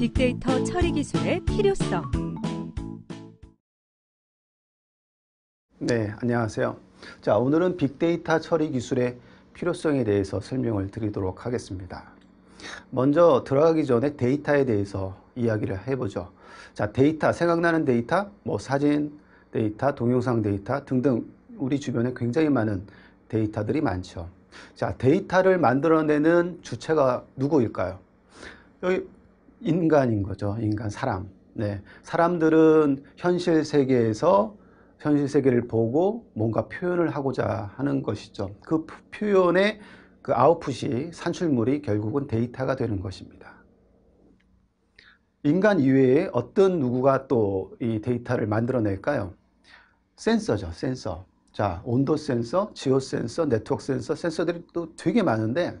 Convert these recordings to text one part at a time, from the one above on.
빅데이터 처리 기술의 필요성. 네, 안녕하세요. 자, 오늘은 빅데이터 처리 기술의 필요성에 대해서 설명을 드리도록 하겠습니다. 먼저 들어가기 전에 데이터에 대해서 이야기를 해보죠. 자, 데이터, 생각나는 데이터, 뭐 사진 데이터, 동영상 데이터 등등 우리 주변에 굉장히 많은 데이터들이 많죠. 자, 데이터를 만들어내는 주체가 누구일까요? 여기 인간인 거죠. 인간, 사람. 네. 사람들은 현실 세계에서 현실 세계를 보고 뭔가 표현을 하고자 하는 것이죠. 그 표현의 그 아웃풋이 산출물이 결국은 데이터가 되는 것입니다. 인간 이외에 어떤 누구가 또 이 데이터를 만들어낼까요? 센서죠, 센서. 자, 온도 센서, 지오 센서, 네트워크 센서, 센서들이 또 되게 많은데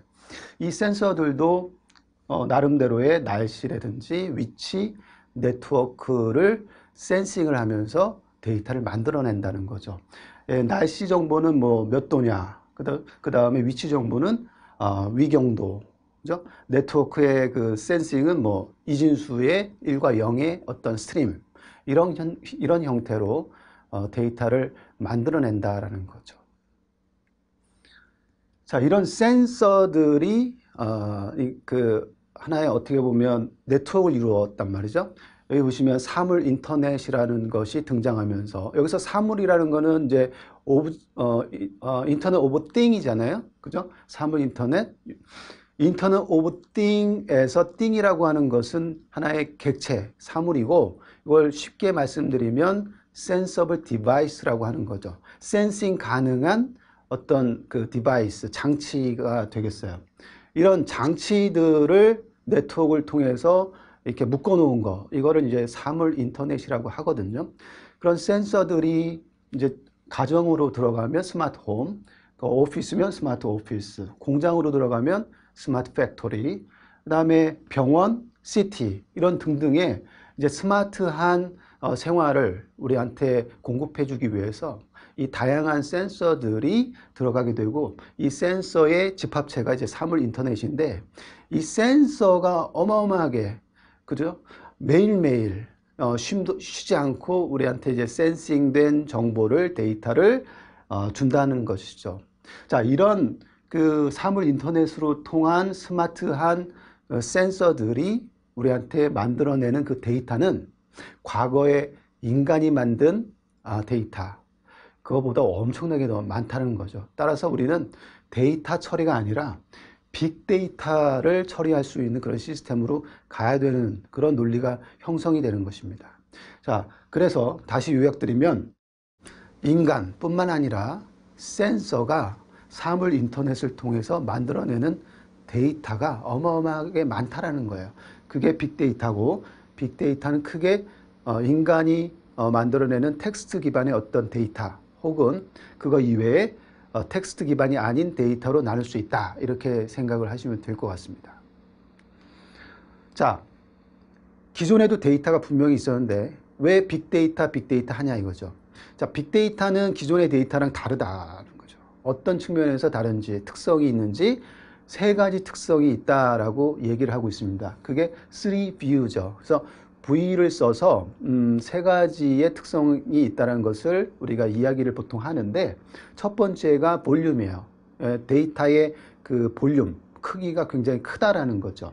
이 센서들도 어, 나름대로의 날씨라든지 위치, 네트워크를 sensing을 하면서 데이터를 만들어낸다는 거죠. 예, 날씨 정보는 뭐 몇 도냐, 그 다음에 위치 정보는 어, 위경도, 그죠? 네트워크의 그 sensing은 뭐 이진수의 1과 0의 어떤 stream, 이런, 현, 이런 형태로 어, 데이터를 만들어낸다라는 거죠. 자, 이런 센서들이 어, 그 하나의 어떻게 보면 네트워크를 이루었단 말이죠. 여기 보시면 사물 인터넷이라는 것이 등장하면서 여기서 사물이라는 거는 이제 of, 어, 어, Internet of Thing이잖아요. 그죠? 사물 인터넷. Internet of Thing에서 thing이라고 하는 것은 하나의 객체, 사물이고 이걸 쉽게 말씀드리면 sensible device라고 하는 거죠. sensing 가능한 어떤 그 device, 장치가 되겠어요. 이런 장치들을 네트워크를 통해서 이렇게 묶어 놓은 거, 이거를 이제 사물 인터넷이라고 하거든요. 그런 센서들이 이제 가정으로 들어가면 스마트 홈, 그 오피스면 스마트 오피스, 공장으로 들어가면 스마트 팩토리, 그 다음에 병원, city, 이런 등등의 이제 스마트한 어, 생활을 우리한테 공급해 주기 위해서 이 다양한 센서들이 들어가게 되고 이 센서의 집합체가 이제 사물 인터넷인데 이 센서가 어마어마하게 그죠? 매일매일 어, 쉼도, 쉬지 않고 우리한테 이제 센싱된 정보를 데이터를 어, 준다는 것이죠. 자, 이런 그 사물 인터넷으로 통한 스마트한 어, 센서들이 우리한테 만들어내는 그 데이터는 과거에 인간이 만든 아, 데이터 그거보다 엄청나게 더 많다는 거죠. 따라서 우리는 데이터 처리가 아니라 빅데이터를 처리할 수 있는 그런 시스템으로 가야 되는 그런 논리가 형성이 되는 것입니다. 자, 그래서 다시 요약드리면 인간뿐만 아니라 센서가 사물 인터넷을 통해서 만들어내는 데이터가 어마어마하게 많다라는 거예요. 그게 빅데이터고 빅데이터는 크게 어, 인간이 어, 만들어내는 텍스트 기반의 어떤 데이터 혹은 그거 이외에 어, 텍스트 기반이 아닌 데이터로 나눌 수 있다 이렇게 생각을 하시면 될 것 같습니다. 자, 기존에도 데이터가 분명히 있었는데 왜 빅데이터 빅데이터 하냐 이거죠. 자, 빅데이터는 기존의 데이터랑 다르다는 거죠. 어떤 측면에서 다른지 특성이 있는지 세 가지 특성이 있다라고 얘기를 하고 있습니다. 그게 3View죠. 그래서 V를 써서 음, 세 가지의 특성이 있다는 것을 우리가 이야기를 보통 하는데 첫 번째가 볼륨이에요. 예, 데이터의 그 볼륨, 크기가 굉장히 크다라는 거죠.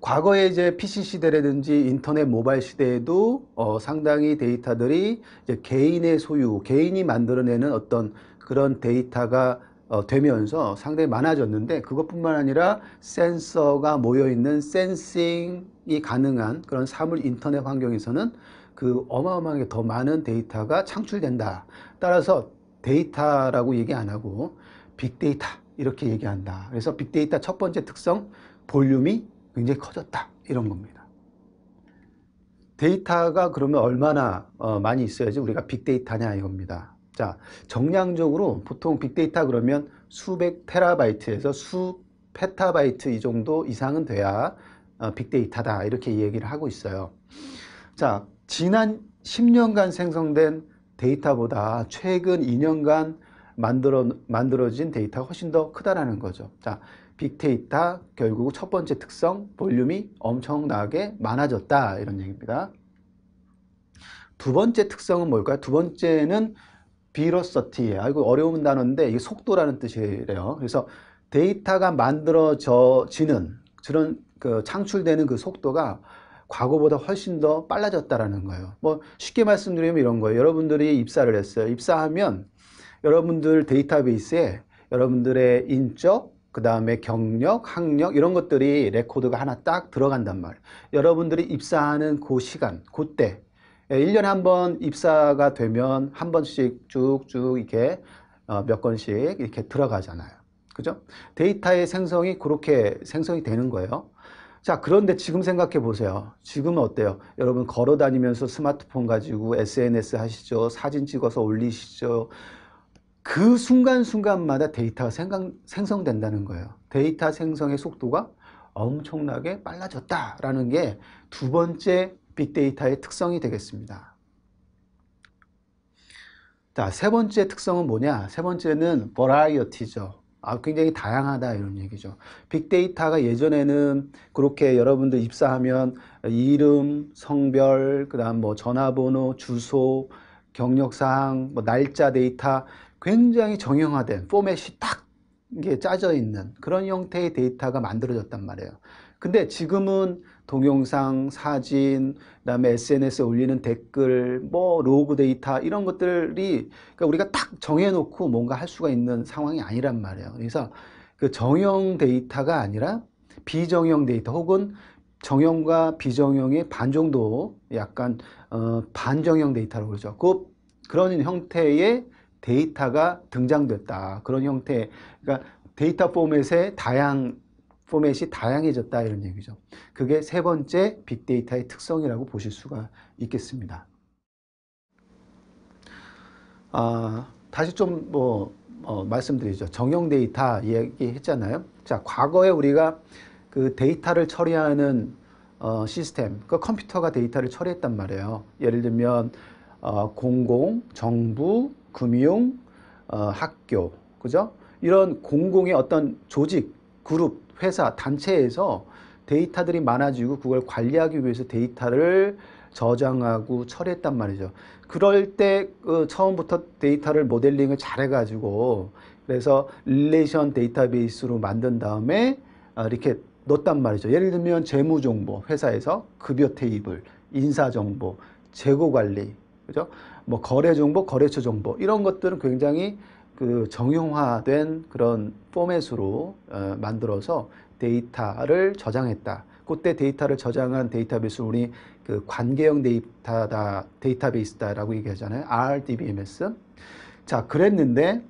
과거에 이제 PC 시대라든지 인터넷 모바일 시대에도 어, 상당히 데이터들이 개인의 소유, 개인이 만들어내는 어떤 그런 데이터가 어, 되면서 상당히 많아졌는데 그것뿐만 아니라 센서가 모여있는 sensing이 가능한 그런 사물 인터넷 환경에서는 그 어마어마하게 더 많은 데이터가 창출된다. 따라서 데이터라고 얘기 안 하고 빅데이터 이렇게 얘기한다. 그래서 빅데이터 첫 번째 특성 볼륨이 굉장히 커졌다. 이런 겁니다. 데이터가 그러면 얼마나 어, 많이 있어야지 우리가 빅데이터냐 이겁니다. 자, 정량적으로 보통 빅데이터 그러면 수백 테라바이트에서 수 페타바이트 이 정도 이상은 돼야 어, 빅데이터다 이렇게 얘기를 하고 있어요. 자, 지난 10년간 생성된 데이터보다 최근 2년간 만들어, 만들어진 데이터가 훨씬 더 크다라는 거죠. 자, 빅데이터 결국 첫 번째 특성 볼륨이 엄청나게 많아졌다 이런 얘기입니다. 두 번째 특성은 뭘까요? 두 번째는 velocity예요. 아이고 어려운 단어인데 이게 속도라는 뜻이래요. 그래서 데이터가 만들어지는 그런 그 창출되는 그 속도가 과거보다 훨씬 더 빨라졌다라는 거예요. 뭐 쉽게 말씀드리면 이런 거예요. 여러분들이 입사를 했어요. 입사하면 여러분들 데이터베이스에 여러분들의 인적, 그 다음에 경력, 학력 이런 것들이 레코드가 하나 딱 들어간단 말이에요. 여러분들이 입사하는 그 시간, 그때 1년에 한 번 입사가 되면 한 번씩 쭉쭉 이렇게 어, 몇 건씩 이렇게 들어가잖아요. 그죠? 데이터의 생성이 그렇게 생성이 되는 거예요. 자, 그런데 지금 생각해 보세요. 지금은 어때요? 여러분 걸어 다니면서 스마트폰 가지고 SNS 하시죠. 사진 찍어서 올리시죠. 그 순간순간마다 데이터가 생강, 생성된다는 거예요. 데이터 생성의 속도가 엄청나게 빨라졌다라는 게 두 번째 빅데이터의 특성이 되겠습니다. 자, 세 번째 특성은 뭐냐? 세 번째는 버라이어티죠. 아, 굉장히 다양하다 이런 얘기죠. 빅데이터가 예전에는 그렇게 여러분들 입사하면 이름, 성별, 그다음 뭐 전화번호, 주소, 경력사항, 뭐 날짜 데이터 굉장히 정형화된 포맷이 딱 이게 짜져 있는 그런 형태의 데이터가 만들어졌단 말이에요. 근데 지금은 동영상, 사진, 그다음에 SNS에 올리는 댓글, 뭐 로그 데이터 이런 것들이 그러니까 우리가 딱 정해놓고 뭔가 할 수가 있는 상황이 아니란 말이에요. 그래서 그 정형 데이터가 아니라 비정형 데이터 혹은 정형과 비정형의 반 정도 약간 어, 반정형 데이터라고 그러죠. 그 그런 형태의 데이터가 등장됐다. 그런 형태, 그러니까 데이터 포맷의 다양 포맷이 다양해졌다 이런 얘기죠. 그게 세 번째 빅데이터의 특성이라고 보실 수가 있겠습니다. 아, 다시 좀뭐 어, 말씀드리죠. 정형 데이터 얘기했잖아요. 자, 과거에 우리가 그 데이터를 처리하는 어, 시스템, 그 컴퓨터가 데이터를 처리했단 말이에요. 예를 들면 어, 공공, 정부, 금융, 어, 학교, 그죠? 이런 공공의 어떤 조직, 그룹, 회사, 단체에서 데이터들이 많아지고 그걸 관리하기 위해서 데이터를 저장하고 처리했단 말이죠. 그럴 때 그 처음부터 데이터를 모델링을 잘 해가지고 그래서 relation 데이터베이스로 만든 다음에 아, 이렇게 넣었단 말이죠. 예를 들면 재무 정보 회사에서 급여 테이블, 인사 정보, 재고 관리, 그죠? 뭐 거래 정보, 거래처 정보 이런 것들은 굉장히 그 정형화된 그런 포맷으로 어, 만들어서 데이터를 저장했다. 그때 데이터를 저장한 데이터베이스 우리 그 관계형 데이터다 데이터베이스다라고 얘기하잖아요. RDBMS. 자, 그랬는데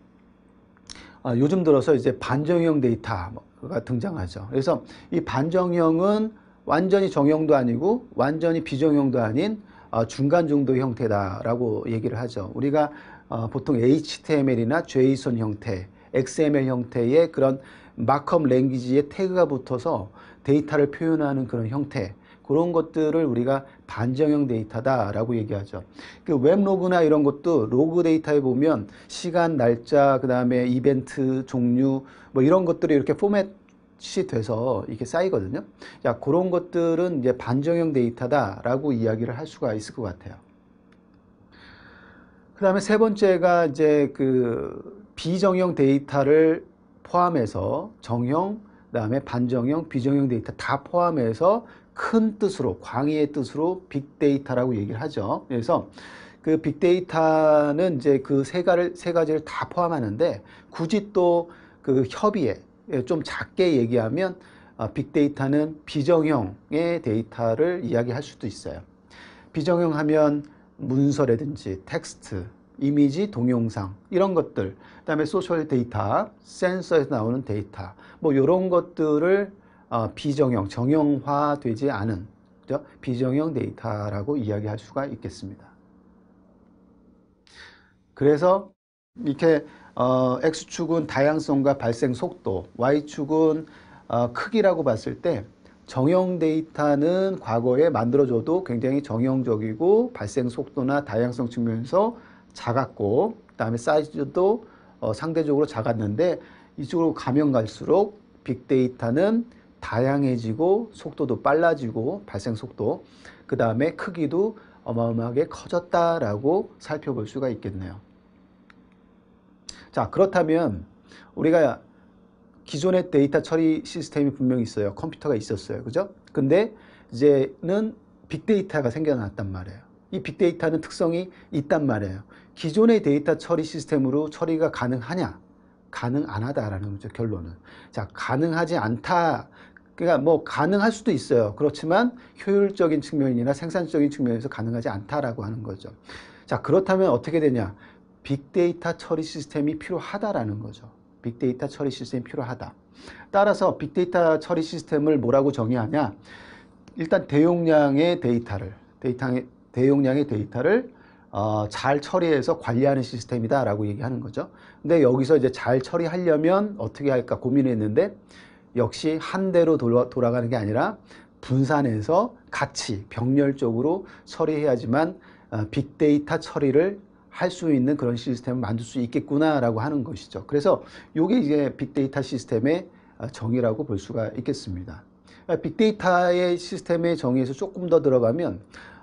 아, 요즘 들어서 이제 반정형 데이터가 등장하죠. 그래서 이 반정형은 완전히 정형도 아니고 완전히 비정형도 아닌 어, 중간 정도 형태다라고 얘기를 하죠. 우리가 어, 보통 HTML이나 JSON 형태, XML 형태의 그런 markup language에 태그가 붙어서 데이터를 표현하는 그런 형태 그런 것들을 우리가 반정형 데이터다라고 얘기하죠. 그 웹로그나 이런 것도 로그 데이터에 보면 시간, 날짜, 그 다음에 이벤트 종류 뭐 이런 것들이 이렇게 포맷이 돼서 이렇게 쌓이거든요. 자, 그런 것들은 이제 반정형 데이터다라고 이야기를 할 수가 있을 것 같아요. 그 다음에 세 번째가 이제 그 비정형 데이터를 포함해서 정형, 그 다음에 반정형, 비정형 데이터 다 포함해서 큰 뜻으로, 광의의 뜻으로 빅데이터라고 얘기를 하죠. 그래서 그 빅데이터는 이제 그 세 가지를, 세 가지를 다 포함하는데 굳이 또 그 협의에 좀 작게 얘기하면 어, 빅데이터는 비정형의 데이터를 이야기할 수도 있어요. 비정형 하면 문서라든지 텍스트, 이미지, 동영상 이런 것들 그 다음에 소셜 데이터, 센서에서 나오는 데이터 뭐 이런 것들을 어, 비정형, 정형화되지 않은 그죠? 비정형 데이터라고 이야기할 수가 있겠습니다. 그래서 이렇게 어, X축은 다양성과 발생 속도, Y축은 어, 크기라고 봤을 때 정형 데이터는 과거에 만들어져도 굉장히 정형적이고 발생 속도나 다양성 측면에서 작았고 그 다음에 사이즈도 어, 상대적으로 작았는데 이쪽으로 가면 갈수록 빅데이터는 다양해지고 속도도 빨라지고 발생 속도 그 다음에 크기도 어마어마하게 커졌다라고 살펴볼 수가 있겠네요. 자 그렇다면 우리가 기존의 데이터 처리 시스템이 분명히 있어요. 컴퓨터가 있었어요. 그죠? 근데 이제는 빅데이터가 생겨났단 말이에요. 이 빅데이터는 특성이 있단 말이에요. 기존의 데이터 처리 시스템으로 처리가 가능하냐? 가능 안 하다라는 거죠, 결론은. 자, 가능하지 않다. 그러니까 뭐 가능할 수도 있어요. 그렇지만 효율적인 측면이나 생산적인 측면에서 가능하지 않다라고 하는 거죠. 자, 그렇다면 어떻게 되냐? 빅데이터 처리 시스템이 필요하다라는 거죠. 빅데이터 처리 시스템이 필요하다. 따라서 빅데이터 처리 시스템을 뭐라고 정의하냐? 일단 대용량의 데이터를 데이터의 대용량의 데이터를 어, 잘 처리해서 관리하는 시스템이다 라고 얘기하는 거죠. 근데 여기서 이제 잘 처리하려면 어떻게 할까 고민했는데 역시 한 대로 돌아, 돌아가는 게 아니라 분산해서 같이 병렬적으로 처리해야지만 어, 빅데이터 처리를 할 수 있는 그런 시스템을 만들 수 있겠구나라고 하는 것이죠. 그래서 이게 이제 빅데이터 시스템의 어, 정의라고 볼 수가 있겠습니다. 빅데이터의 시스템의 정의에서 조금 더 들어가면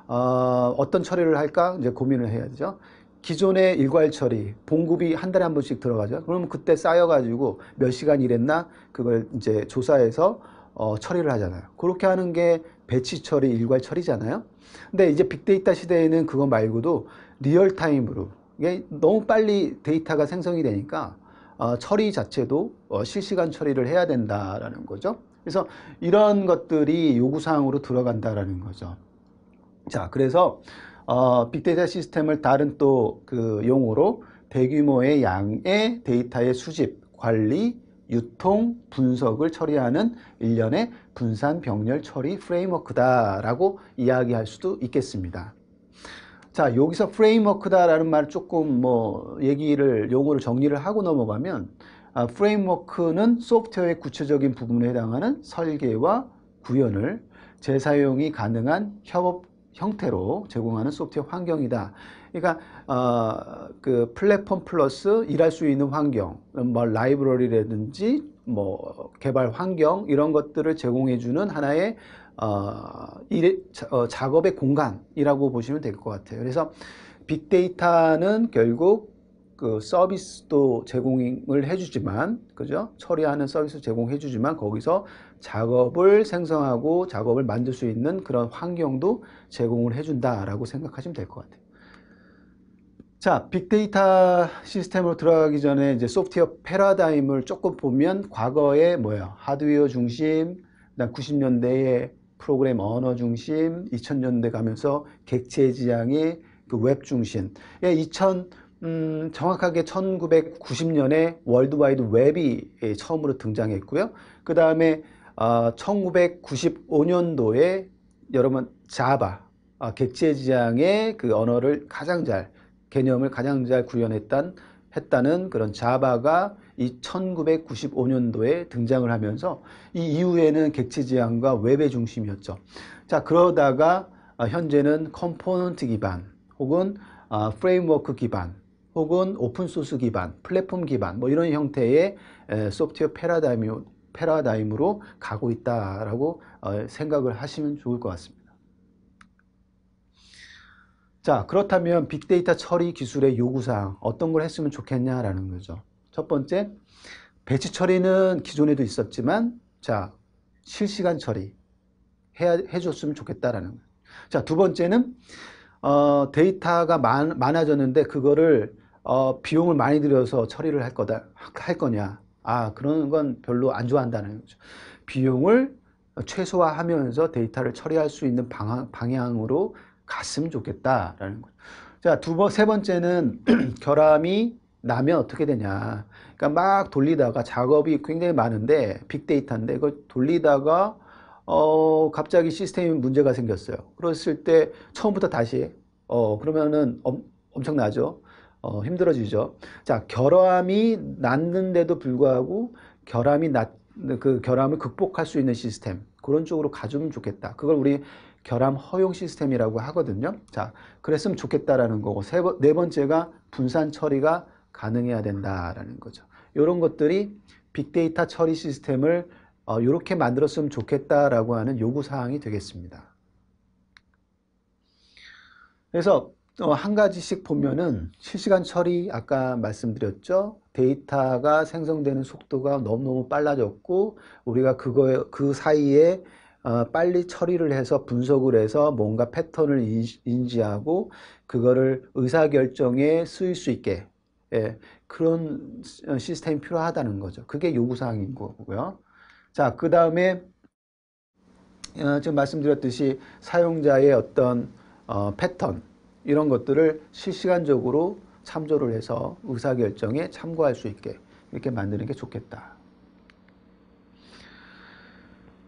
어, 어떤 처리를 할까 이제 고민을 해야 되죠. 기존의 일괄 처리, 봉급이 한 달에 한 번씩 들어가죠. 그러면 그때 쌓여가지고 몇 시간 일했나 그걸 이제 조사해서 어, 처리를 하잖아요. 그렇게 하는 게 batch 처리, 일괄 처리잖아요. 근데 이제 빅데이터 시대에는 그거 말고도 real-time으로 이게 너무 빨리 데이터가 생성이 되니까 어, 처리 자체도 어, 실시간 처리를 해야 된다라는 거죠. 그래서 이런 것들이 요구사항으로 들어간다라는 거죠. 자, 그래서 어, 빅데이터 시스템을 다른 또 그 용어로 대규모의 양의 데이터의 수집, 관리, 유통, 분석을 처리하는 일련의 분산 병렬 처리 프레임워크다라고 이야기할 수도 있겠습니다. 자, 여기서 프레임워크다라는 말 조금 뭐 얘기를 용어를 정리를 하고 넘어가면 아, 프레임워크는 소프트웨어의 구체적인 부분에 해당하는 설계와 구현을 재사용이 가능한 협업 형태로 제공하는 소프트웨어 환경이다. 그러니까 어, 그 플랫폼 플러스 일할 수 있는 환경, 뭐 라이브러리라든지 뭐 개발 환경 이런 것들을 제공해주는 하나의 어, 일, 어, 작업의 공간이라고 보시면 될 것 같아요. 그래서 빅데이터는 결국 그 서비스도 제공을 해주지만, 그죠? 처리하는 서비스 제공해주지만 거기서 작업을 생성하고 작업을 만들 수 있는 그런 환경도 제공을 해준다라고 생각하시면 될 것 같아요. 자, 빅데이터 시스템으로 들어가기 전에 이제 소프트웨어 패러다임을 조금 보면 과거에 뭐예요? 하드웨어 중심, 그다음 90년대에 프로그램 언어 중심, 2000년대 가면서 객체 지향의 그 웹 중심. 예, 2000 음, 정확하게 1990년에 월드와이드 웹이 처음으로 등장했고요. 그 다음에 어, 1995년도에 여러분 자바 어, 객체 지향의 그 언어를 가장 잘 개념을 가장 잘 구현했단 했다는 그런 자바가 이 1995년도에 등장을 하면서 이 이후에는 객체 지향과 웹의 중심이었죠. 자 그러다가 어, 현재는 component 기반 혹은 어, framework 기반 혹은 open source 기반, 플랫폼 기반 뭐 이런 형태의 소프트웨어 패러다임, 패러다임으로 가고 있다라고 어, 생각을 하시면 좋을 것 같습니다. 자 그렇다면 빅데이터 처리 기술의 요구사항 어떤 걸 했으면 좋겠냐라는 거죠. 첫 번째 배치 처리는 기존에도 있었지만 자 실시간 처리 해야, 해줬으면 좋겠다라는 거예요. 자두 번째는 어, 데이터가 많, 많아졌는데 그거를 어, 비용을 많이 들여서 처리를 할 거다 할 거냐 아 그런 건 별로 안 좋아한다는 거죠 비용을 최소화하면서 데이터를 처리할 수 있는 방향, 방향으로 갔으면 좋겠다라는 거죠 자 두 번 세 번째는 결함이 나면 어떻게 되냐 그러니까 막 돌리다가 작업이 굉장히 많은데 빅데이터인데 그걸 돌리다가 어 갑자기 시스템에 문제가 생겼어요 그랬을 때 처음부터 다시 어 그러면은 엄, 엄청나죠 어, 힘들어지죠. 자, 결함이 났는데도 불구하고 결함이 났, 그 결함을 극복할 수 있는 시스템 그런 쪽으로 가주면 좋겠다. 그걸 우리 결함 허용 시스템이라고 하거든요. 자, 그랬으면 좋겠다라는 거고 세 번, 네 번째가 분산 처리가 가능해야 된다라는 거죠. 이런 것들이 빅데이터 처리 시스템을 어, 이렇게 만들었으면 좋겠다라고 하는 요구 사항이 되겠습니다. 그래서 어, 한 가지씩 보면은 실시간 처리 아까 말씀드렸죠. 데이터가 생성되는 속도가 너무너무 빨라졌고 우리가 그거에 그 사이에 어, 빨리 처리를 해서 분석을 해서 뭔가 패턴을 인지- 인지하고 그거를 의사결정에 쓰일 수 있게 예, 그런 시- 어, 시스템이 필요하다는 거죠. 그게 요구사항인 거고요. 자, 그 다음에 어, 지금 말씀드렸듯이 사용자의 어떤 어, 패턴 이런 것들을 실시간적으로 참조를 해서 의사결정에 참고할 수 있게 이렇게 만드는 게 좋겠다.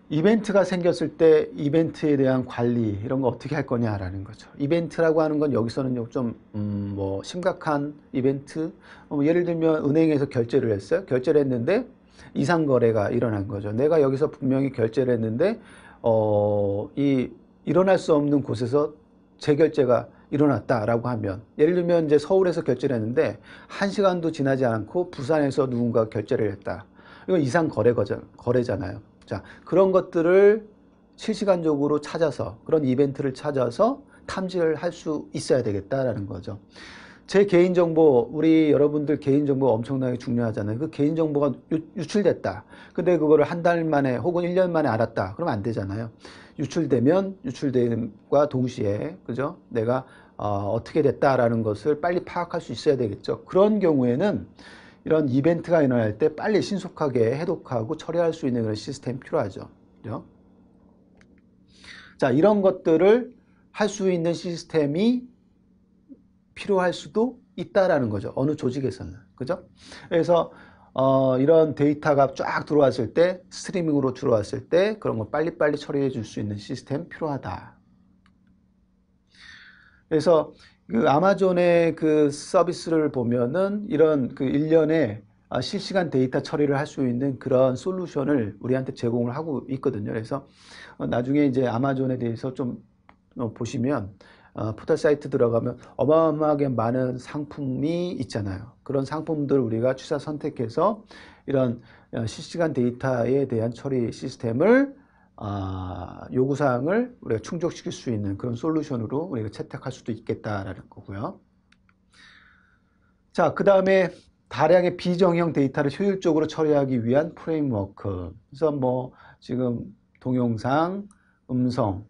이벤트가 생겼을 때 이벤트에 대한 관리 이런 거 어떻게 할 거냐라는 거죠. 이벤트라고 하는 건 여기서는 좀 음, 뭐 심각한 이벤트 어, 예를 들면 은행에서 결제를 했어요. 결제를 했는데 이상 거래가 일어난 거죠. 내가 여기서 분명히 결제를 했는데 어, 이 일어날 수 없는 곳에서 재결제가 일어났다라고 하면 예를 들면 이제 서울에서 결제를 했는데 한 시간도 지나지 않고 부산에서 누군가 결제를 했다. 이건 이상 거래 거래잖아요. 자, 그런 것들을 실시간적으로 찾아서 그런 이벤트를 찾아서 탐지를 할 수 있어야 되겠다라는 거죠. 제 개인정보, 우리 여러분들 개인정보 엄청나게 중요하잖아요. 그 개인정보가 유, 출됐다 근데 그거를 한 달 만에 혹은 1년 만에 알았다. 그러면 안 되잖아요. 유출되면 유출됨과 동시에, 그죠? 내가 어, 어떻게 됐다라는 것을 빨리 파악할 수 있어야 되겠죠. 그런 경우에는 이런 이벤트가 일어날 때 빨리 신속하게 해독하고 처리할 수 있는 그런 시스템이 필요하죠. 그죠? 자, 이런 것들을 할 수 있는 시스템이 필요할 수도 있다라는 거죠. 어느 조직에서는. 그죠? 그래서 어, 이런 데이터가 쫙 들어왔을 때, 스트리밍으로 들어왔을 때, 그런 거 빨리빨리 처리해 줄 수 있는 시스템 필요하다. 그래서 그 아마존의 그 서비스를 보면은 이런 그 일련의 아, 실시간 데이터 처리를 할 수 있는 그런 솔루션을 우리한테 제공을 하고 있거든요. 그래서 어, 나중에 이제 아마존에 대해서 좀 어, 보시면 어, 포털 사이트 들어가면 어마어마하게 많은 상품이 있잖아요. 그런 상품들 우리가 취사 선택해서 이런 어, 실시간 데이터에 대한 처리 시스템을 아, 요구사항을 우리가 충족시킬 수 있는 그런 솔루션으로 우리가 채택할 수도 있겠다라는 거고요. 자, 그 다음에 다량의 비정형 데이터를 효율적으로 처리하기 위한 framework. 그래서 뭐 지금 동영상, 음성,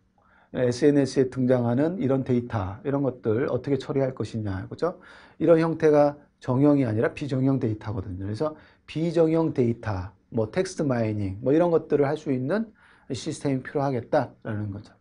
SNS에 등장하는 이런 데이터, 이런 것들 어떻게 처리할 것이냐, 그죠? 이런 형태가 정형이 아니라 비정형 데이터거든요. 그래서 비정형 데이터, 뭐 text mining, 뭐 이런 것들을 할 수 있는 시스템이 필요하겠다라는 거죠.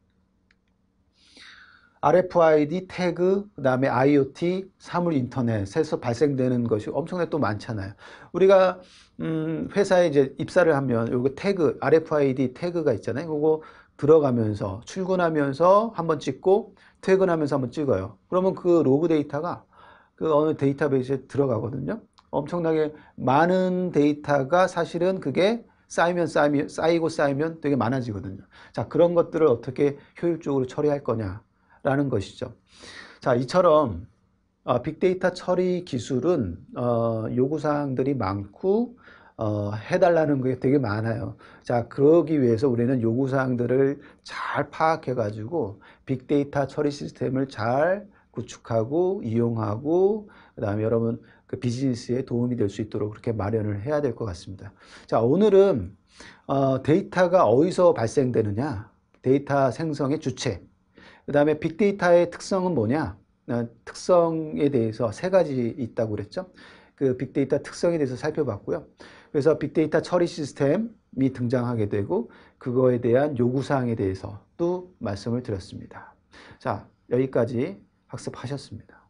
RFID 태그, 그 다음에 IoT, 사물 인터넷에서 발생되는 것이 엄청나게 또 많잖아요. 우리가 음, 회사에 이제 입사를 하면 요거 태그, RFID 태그가 있잖아요. 그거 들어가면서 출근하면서 한번 찍고 퇴근하면서 한번 찍어요. 그러면 그 로그 데이터가 그 어느 데이터베이스에 들어가거든요. 엄청나게 많은 데이터가 사실은 그게 쌓이면 쌓이면 쌓이고 쌓이면 되게 많아지거든요. 자, 그런 것들을 어떻게 효율적으로 처리할 거냐라는 것이죠. 자, 이처럼 어, 빅데이터 처리 기술은 어, 요구사항들이 많고 어, 해달라는 게 되게 많아요. 자, 그러기 위해서 우리는 요구사항들을 잘 파악해가지고 빅데이터 처리 시스템을 잘 구축하고 이용하고 그 다음에 여러분 그 비즈니스에 도움이 될 수 있도록 그렇게 마련을 해야 될 것 같습니다. 자, 오늘은 어, 데이터가 어디서 발생되느냐, 데이터 생성의 주체, 그 다음에 빅데이터의 특성은 뭐냐, 어, 특성에 대해서 세 가지 있다고 그랬죠. 그 빅데이터 특성에 대해서 살펴봤고요. 그래서 빅데이터 처리 시스템이 등장하게 되고 그거에 대한 요구사항에 대해서 또 말씀을 드렸습니다. 자, 여기까지 학습하셨습니다.